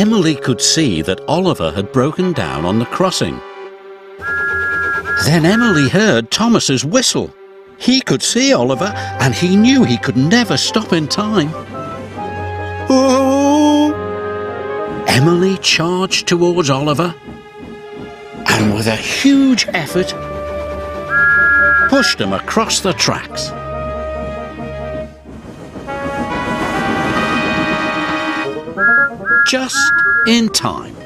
Emily could see that Oliver had broken down on the crossing. Then Emily heard Thomas's whistle. He could see Oliver and he knew he could never stop in time. Oh! Emily charged towards Oliver and with a huge effort pushed him across the tracks. Just in time.